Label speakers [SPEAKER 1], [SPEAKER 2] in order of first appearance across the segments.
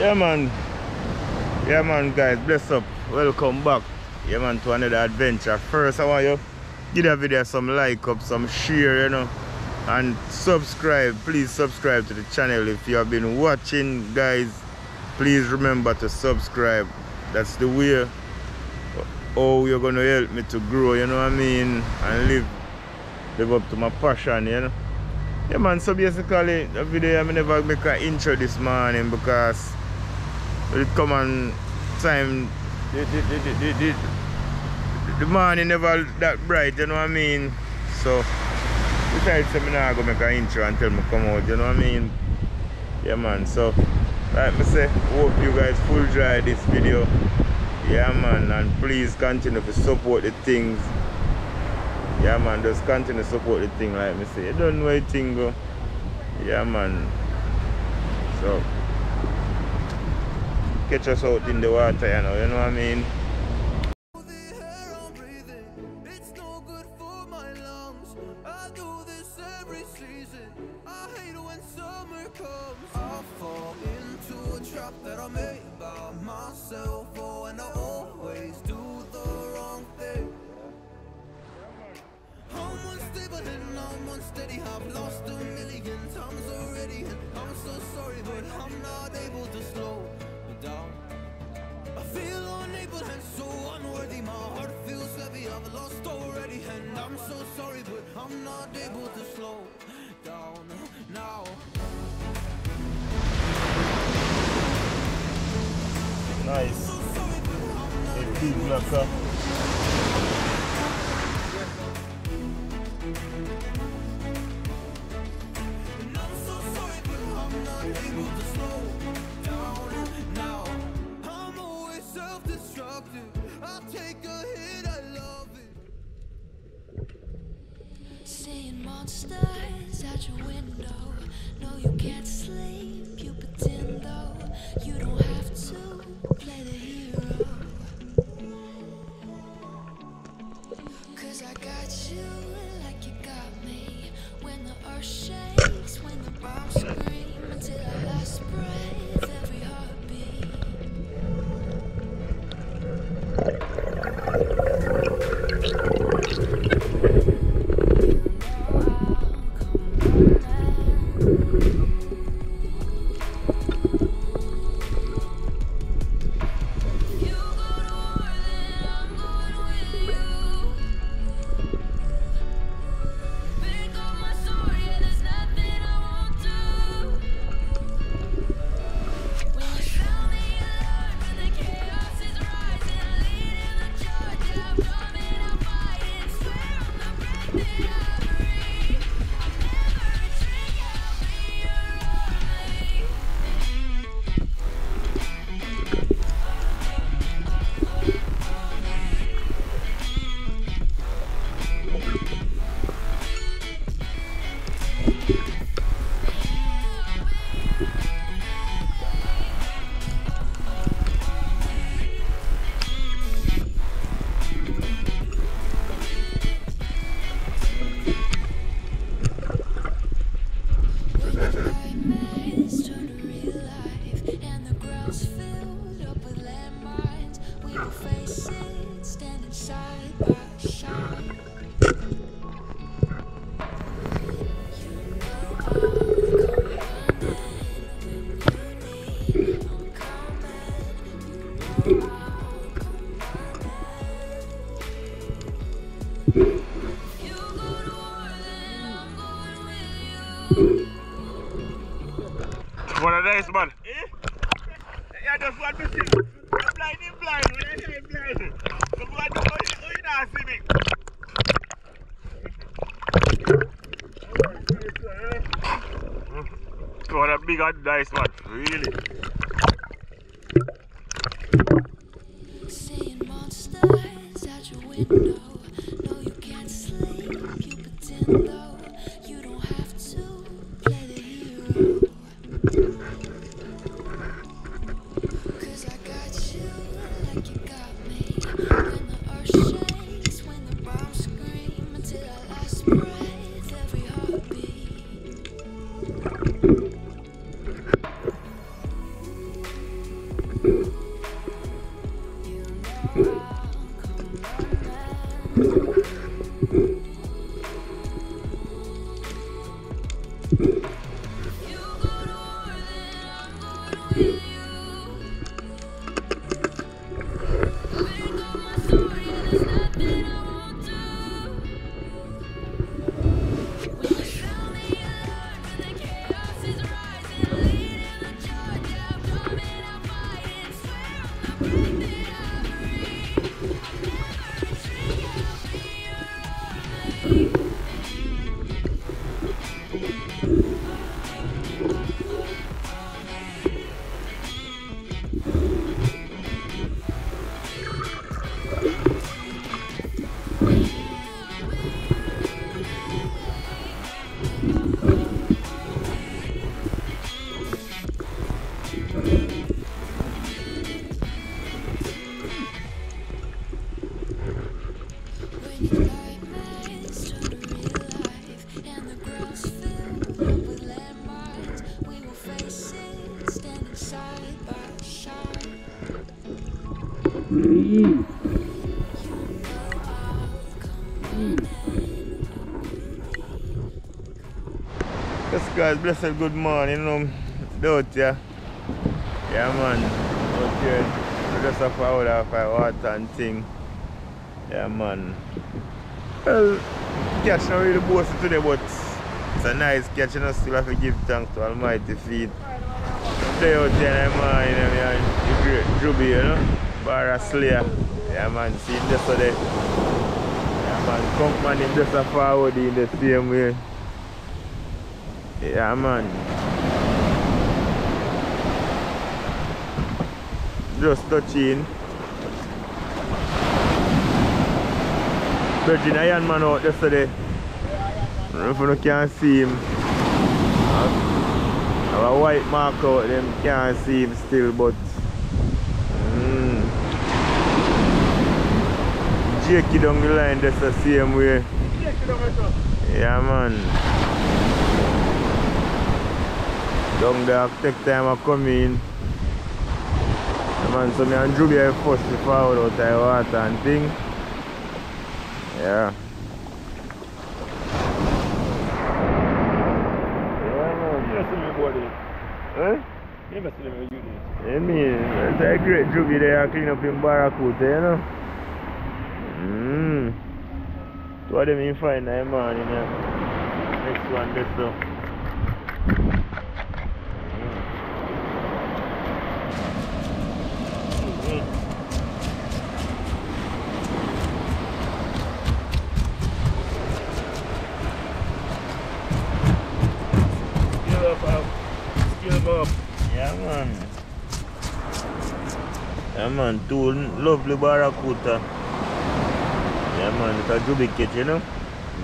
[SPEAKER 1] Yeah man. Yeah man guys, bless up. Welcome back. Yeah man to another adventure. First I want you give the video some like up, some share, you know. And subscribe. Please subscribe to the channel if you have been watching guys. Please remember to subscribe. That's the way oh you're gonna help me to grow, you know what I mean? And live live up to my passion, you know. Yeah man, so basically the video I never make an intro this morning because it come on time the, the, the, the, the, the morning never that bright, you know what I mean? So besides say me not go make an intro until me come out, you know what I mean? Yeah man, so like me say, hope you guys full dry this video. Yeah man, and please continue to support the things. Yeah man, just continue to support the thing like me say. You don't know a thing go. Yeah man. So catch us out in the water, you know, you know what I mean?
[SPEAKER 2] A
[SPEAKER 3] side
[SPEAKER 1] And nice one, Really. Yes guys, blessed good morning, you know, out here. Yeah man, here, we just have out of our water and thing. Yeah man. Well, catch not really boasting today, but it's a nice catch, you know, still have to give thanks to Almighty feet. Stay out there, man, you know, yeah, the great Juby, you know, Barra Slayer. Yeah man, see him yesterday. Yeah man, Conch man, just a forward in the same way. Yeah, man. Just touching. Virgin Iron Man out yesterday. I don't know if you can see him. Have a white mark out them can't see him still but mm. Jakey down the line just the same way. Yeah man. Down there take time to come in. Yeah, man, so me and Juby are first to forward out the water and thing. Yeah. Huh? I mean, it's a great Juby there clean up in Barracuda, you know. Mmm. Two of them in fine that morning, yeah. Next one, this so. Man. Two lovely barracuda. Yeah, man. It's a juby catch, you know.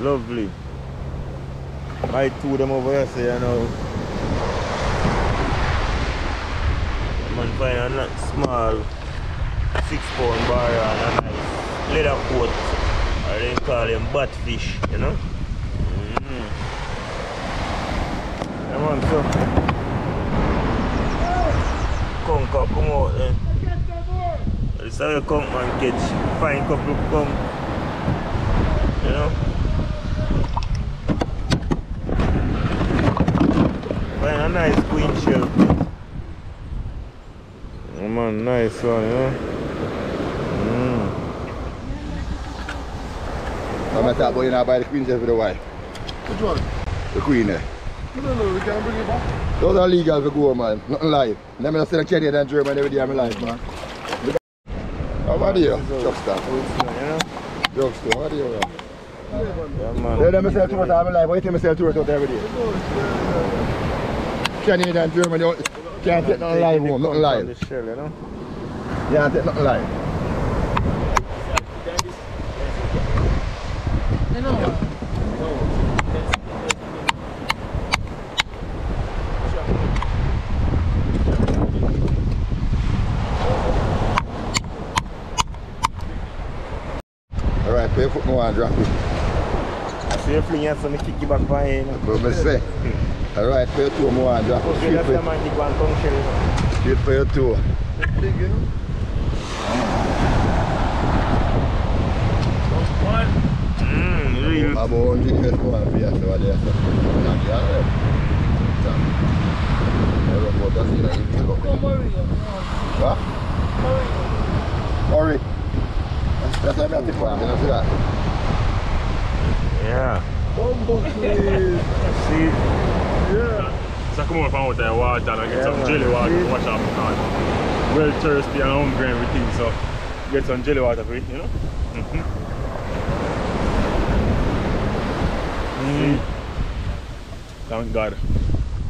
[SPEAKER 1] Lovely. Two of them over here, say, you know. Yeah, man, find a small six pound bar and a nice leather coat. Or they call them batfish, you know. Mm. Yeah, man, so. Conker come out then. This is how you conch man catch. Find couple conch. You know? Find a nice queen shell. Yeah, man, nice one, you know? Mm.
[SPEAKER 4] I'm not talking about you now buy the queen shell for the wife.
[SPEAKER 5] Which one?
[SPEAKER 4] The queen there.
[SPEAKER 5] No, no, no, we can't bring it back.
[SPEAKER 4] Those are legal for go man. Nothing live. Let me not say Kenny and German every day of my life, man. How about you? Truck stop.
[SPEAKER 1] You know?
[SPEAKER 4] Drugstore, what do you know?
[SPEAKER 1] Yeah,
[SPEAKER 4] They
[SPEAKER 1] man.
[SPEAKER 4] let me sell tours all my life. Why you think me sell tours out every day? Kenny and German, you can't take nothing live home, nothing live.
[SPEAKER 1] shell, you know?
[SPEAKER 4] Can't take nothing live. Alright, uh, pay foot more and drop it.
[SPEAKER 1] So you fling it so me kick you back by you know?
[SPEAKER 4] But me say, alright, pay two more and drop it.
[SPEAKER 1] Okay,
[SPEAKER 4] Straight
[SPEAKER 1] that's the
[SPEAKER 4] pay,
[SPEAKER 1] man kick one tongue shell, you know?
[SPEAKER 4] straight pay two.
[SPEAKER 5] Big, you know?
[SPEAKER 1] Mmm, real.
[SPEAKER 4] I'm on the first one for you, so I dare say. Knock you out there. I run about that, see that you pick up.
[SPEAKER 6] Go Mario.
[SPEAKER 4] What?
[SPEAKER 6] Mario.
[SPEAKER 4] Hurry. That's, that's why I'm at the farm, you know, see that?
[SPEAKER 1] Yeah.
[SPEAKER 5] Bumbo.
[SPEAKER 1] See,
[SPEAKER 5] Yeah.
[SPEAKER 7] So I come over from out there water and I get
[SPEAKER 1] Yeah,
[SPEAKER 7] some
[SPEAKER 1] man.
[SPEAKER 7] jelly water
[SPEAKER 1] See?
[SPEAKER 7] to wash off the can. Well thirsty and hungry and everything, so get some jelly water for it, you know? Mm-hmm.
[SPEAKER 1] Mm.
[SPEAKER 7] Thank God.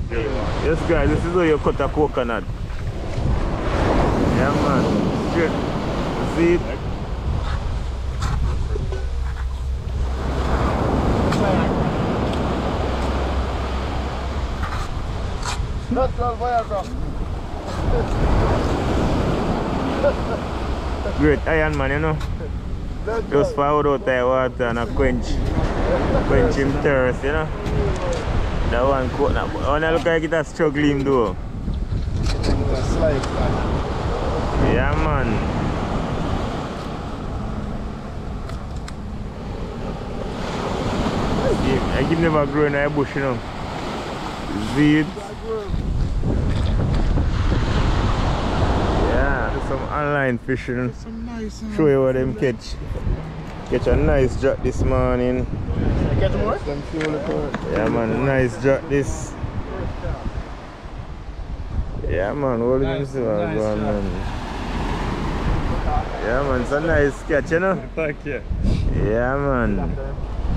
[SPEAKER 7] Jelly water.
[SPEAKER 1] yes guys, this is how you cut a coconut. Yeah man. Straight. See
[SPEAKER 5] Viagra.
[SPEAKER 1] Great iron man, you know. Just for out there water and a quench. Quench him thirst, you know. That one coconut. When I look like it a struggle though.
[SPEAKER 5] That's.
[SPEAKER 1] Yeah man. I give never grow in a bush, you know. See it? Yeah, there's some online fishing.
[SPEAKER 5] Some nice. uh,
[SPEAKER 1] Show you what them catch. Catch a nice drop this morning.
[SPEAKER 5] Get more? Them fuel it correct.
[SPEAKER 1] Yeah man, nice drop this. Yeah man, what do you see what
[SPEAKER 5] nice
[SPEAKER 1] going
[SPEAKER 5] drop.
[SPEAKER 1] on? Yeah man, it's a nice catch, you know?
[SPEAKER 7] Thank you.
[SPEAKER 1] Yeah man.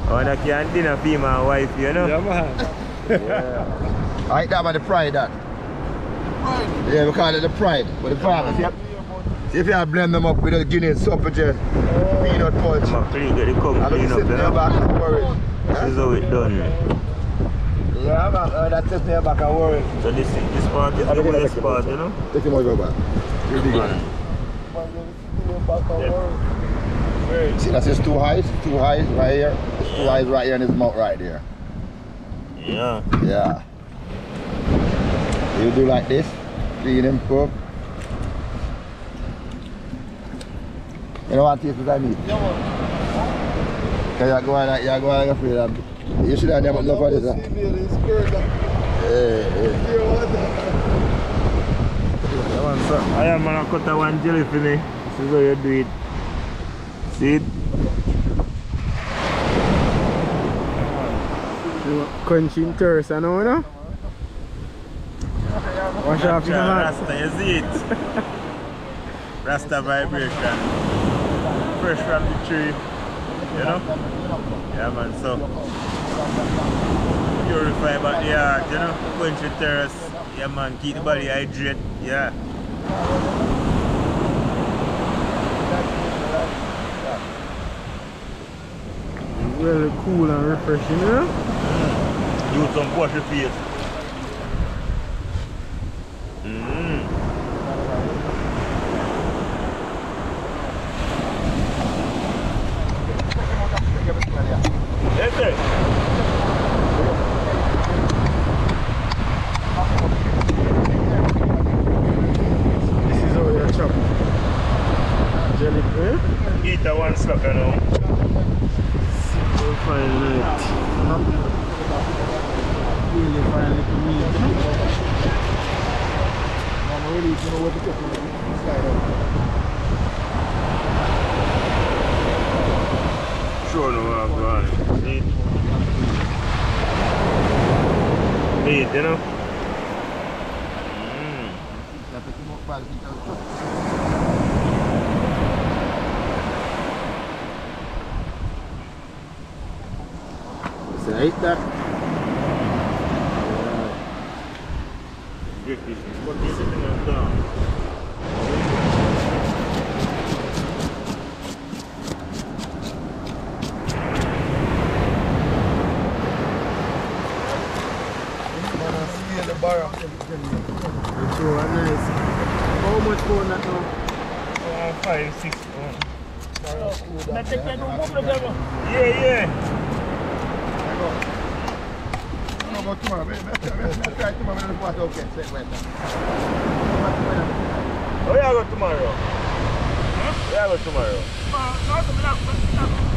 [SPEAKER 1] I wanna can dinner for my wife, you know?
[SPEAKER 7] Yeah, man.
[SPEAKER 1] Yeah.
[SPEAKER 4] I like that man, the pride that. Yeah, we call it the pride. But the farmers, see, see if you have blend them up with a Guinness sausages, peanut punch.
[SPEAKER 1] I'm gonna clean, get the cum
[SPEAKER 4] I
[SPEAKER 1] clean up,
[SPEAKER 4] in back and worry.
[SPEAKER 1] This is how it done.
[SPEAKER 4] Yeah, man, uh, that in your back and worry.
[SPEAKER 1] So this this part is the worst part, you know?
[SPEAKER 4] Take him over back. You're big one. See, that's just too high, it's too high right here. It's too high right here and his mouth right there.
[SPEAKER 1] Yeah.
[SPEAKER 4] Yeah. You do like this, clean him up. You know what taste what I mean? Cause you go on, you go on afraid of, you should have never enough of this. Huh? Yeah, yeah.
[SPEAKER 1] Yeah, man, so I am gonna cut a one jelly for me. This is how you do it. See it?
[SPEAKER 5] Quenching thirst, I know, you know? Wash off your hand.
[SPEAKER 1] Rasta, you see it? Rasta vibration. Fresh from the tree. You know? Yeah man, so purify back the heart, you know? Quench the thirst. Yeah man, keep the body hydrated. Yeah.
[SPEAKER 5] Really cool and refreshing, you know?
[SPEAKER 1] Use some wash your face. Mm. Yes, sir.
[SPEAKER 5] This is how you chop. Jelly, eh?
[SPEAKER 1] Eat a one slug, you know.
[SPEAKER 5] Real fine night. Really fine little meat, you know?
[SPEAKER 4] I'm really, you know what to cook inside out.
[SPEAKER 1] Sure, no, I'm going. Meat. Meat, you know. Mm.
[SPEAKER 4] You have to come up by the heat of the truck.
[SPEAKER 5] So I eat that.
[SPEAKER 1] Good fish. What is it in the down?
[SPEAKER 5] See the bar. So nice. How much for that now?
[SPEAKER 1] Uh, five, six, one.
[SPEAKER 6] Mete que no mueve, pero.
[SPEAKER 1] Yeah, yeah.
[SPEAKER 4] No, but tomorrow, maybe, maybe, maybe, try tomorrow, maybe, what, okay, say, wait.
[SPEAKER 1] Oh, yeah, go tomorrow. Huh? Yeah, go tomorrow. Portuguese.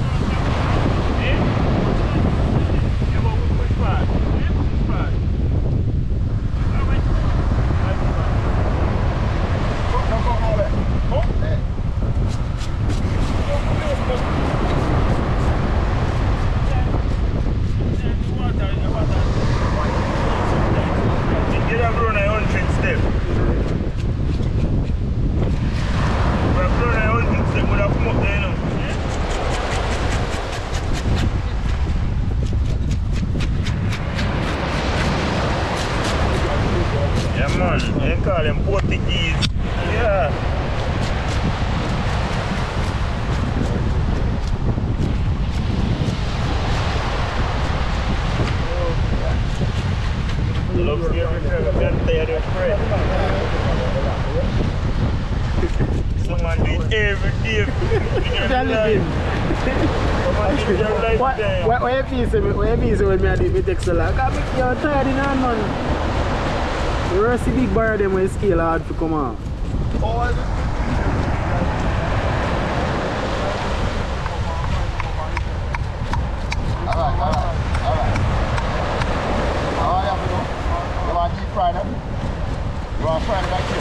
[SPEAKER 5] What you feel say, what you when me I do it, me text you like, I make you tired in hand, man. The big bar them when scale hard to come out.
[SPEAKER 4] Alright, alright, alright. How are you, bro? You want deep fried, huh? You want fried like you?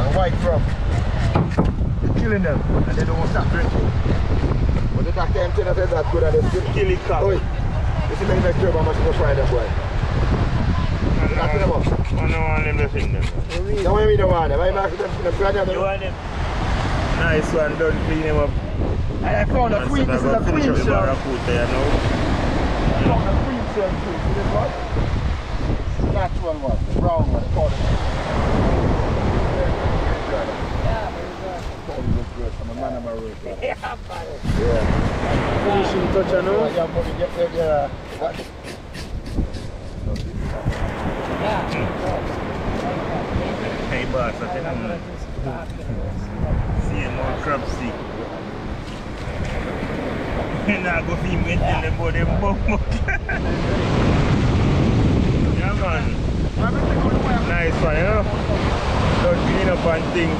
[SPEAKER 4] And white
[SPEAKER 1] from.
[SPEAKER 4] They're killing them and they don't want to stop drinking. But the doctor him tell us that's good and they still
[SPEAKER 1] Kill it cow.
[SPEAKER 4] Oi, you see me next year how much you go fry them boy. That's them.
[SPEAKER 1] I don't want them to sing them.
[SPEAKER 4] Don't want me to want them. I'm asking them to fry them.
[SPEAKER 1] You want them? Nice one, don't clean him up.
[SPEAKER 4] And I found a queen, this is
[SPEAKER 1] I
[SPEAKER 4] a
[SPEAKER 1] go finish
[SPEAKER 4] queen
[SPEAKER 1] up the
[SPEAKER 4] shell.
[SPEAKER 1] barracuda, you know.
[SPEAKER 4] I found a queen shell too. See this one? Natural one, the brown one, it. I'm a man of my road. Yeah. Yeah. What?
[SPEAKER 1] Hey boss, I tell him. See him seek. Nah, go film it tell them about them bum Yeah man. Nice one, you know. Don't clean up on things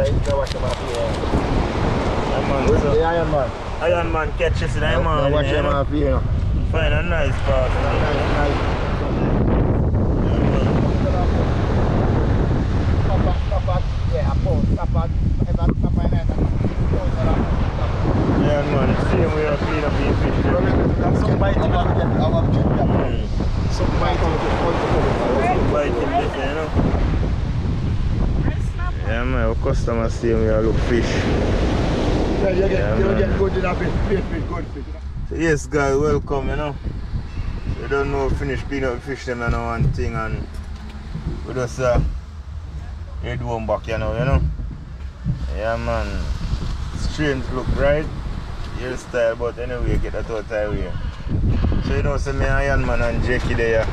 [SPEAKER 4] I what I'm after.
[SPEAKER 1] Yeah man,
[SPEAKER 4] Where's the Iron Man?
[SPEAKER 1] Iron Man catches it, Iron Man.
[SPEAKER 4] watch him you know.
[SPEAKER 1] Find a nice part. Yeah man, same way you clean up your fish. there.
[SPEAKER 4] Some bite up, out of drink that.
[SPEAKER 1] Mm.
[SPEAKER 4] Some bite him up,
[SPEAKER 1] Bite him this, you know. Yeah man, our customers same way I look fish.
[SPEAKER 4] Yeah, you get,
[SPEAKER 1] Yeah,
[SPEAKER 4] you get good enough fish, fish, fish, good fish.
[SPEAKER 1] So yes guys, welcome, you know. We don't know finish clean up fish them and one thing and we just uh head home back you know, you know. Yeah man. Strange look right. Hairstyle but anyway get that out of the way. So you know say me Iron Man and Jakey there.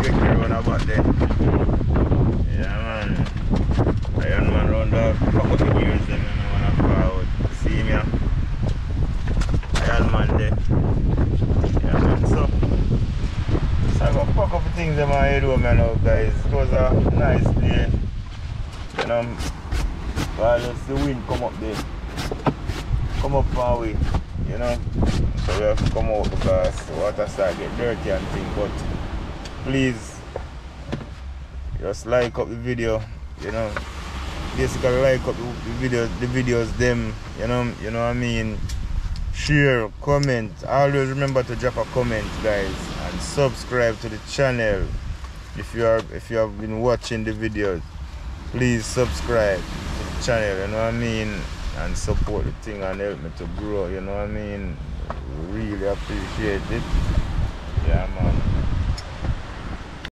[SPEAKER 1] Jakey run about there. Yeah man. Iron Man round the fuck up the gears them you know and forward. See me? Iron Man there. Yeah man, so so I got fuck up the things in my head home you oh, know guys. It was a nice day. You know while it's the wind come up there. Come up our way, you know. So we have to come out because the water start get dirty and things but please just like up the video, you know. Basically like up the videos the videos them, you know, you know what I mean. Share, comment. Always remember to drop a comment guys and subscribe to the channel if you are if you have been watching the videos. Please subscribe to the channel, you know what I mean, and support the thing and help me to grow, you know what I mean. Really appreciate it. Yeah man.